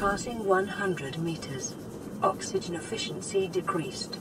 Passing 100 meters. Oxygen efficiency decreased.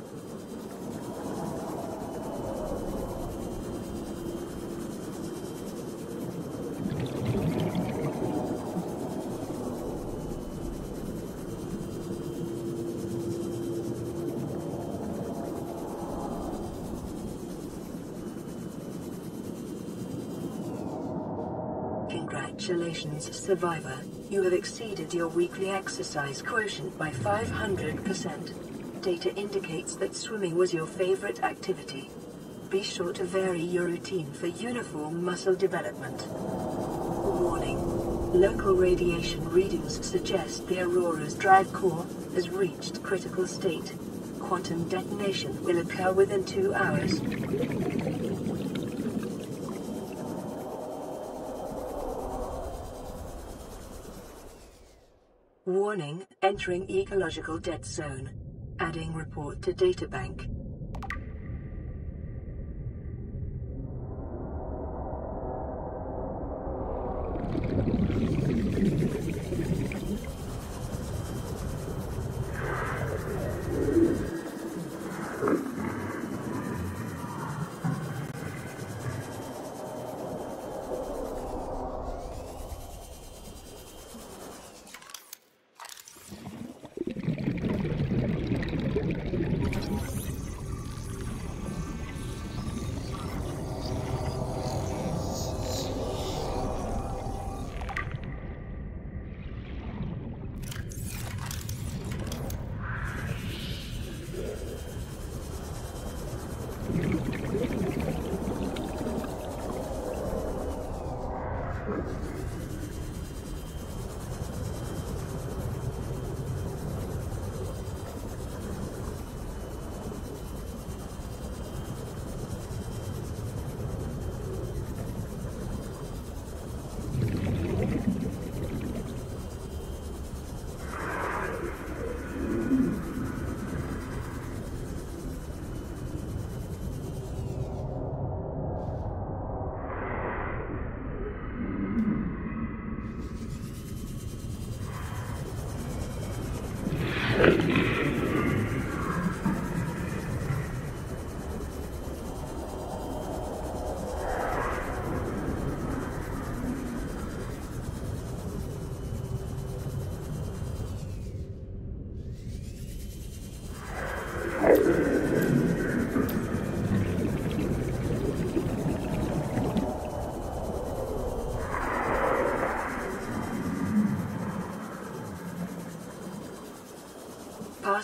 Congratulations, survivor. You have exceeded your weekly exercise quotient by 500%. Data indicates that swimming was your favorite activity. Be sure to vary your routine for uniform muscle development. Warning. Local radiation readings suggest the Aurora's drive core has reached critical state. Quantum detonation will occur within two hours. Warning, entering ecological dead zone. Adding report to databank.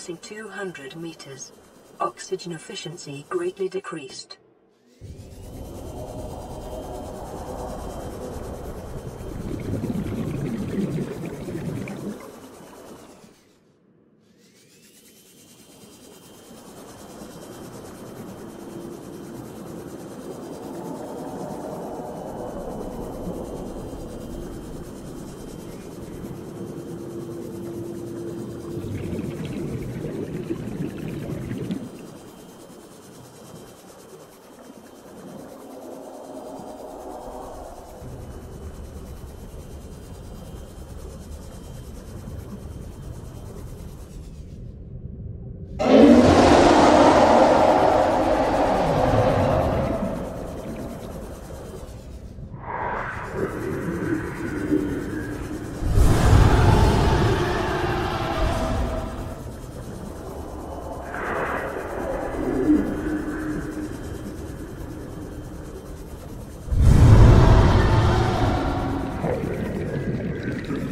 Passing 200 meters. Oxygen efficiency greatly decreased.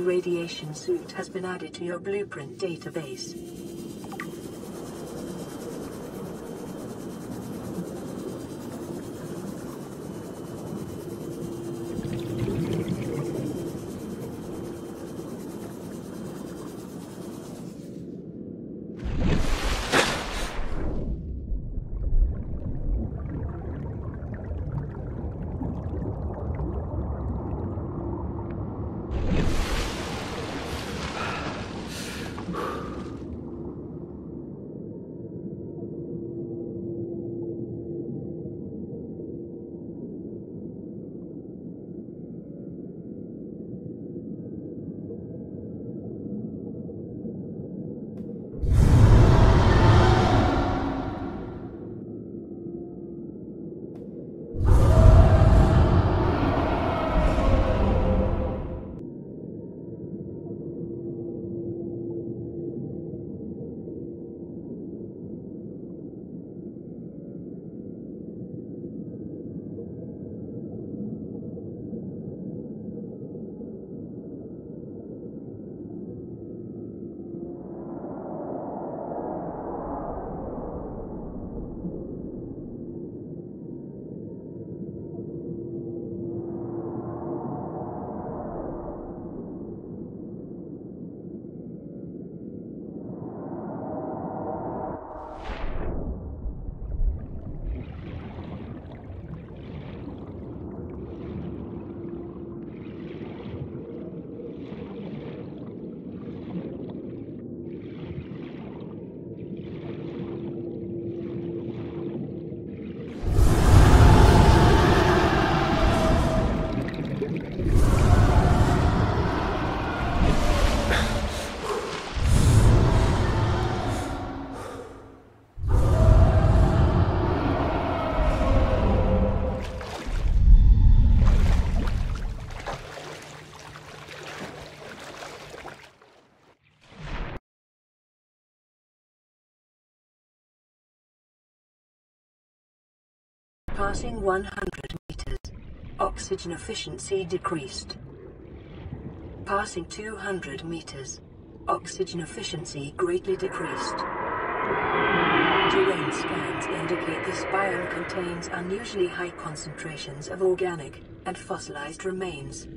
the radiation suit has been added to your blueprint database. Passing 100 meters. Oxygen efficiency decreased. Passing 200 meters. Oxygen efficiency greatly decreased. Terrain scans indicate this biome contains unusually high concentrations of organic and fossilized remains.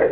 Hey.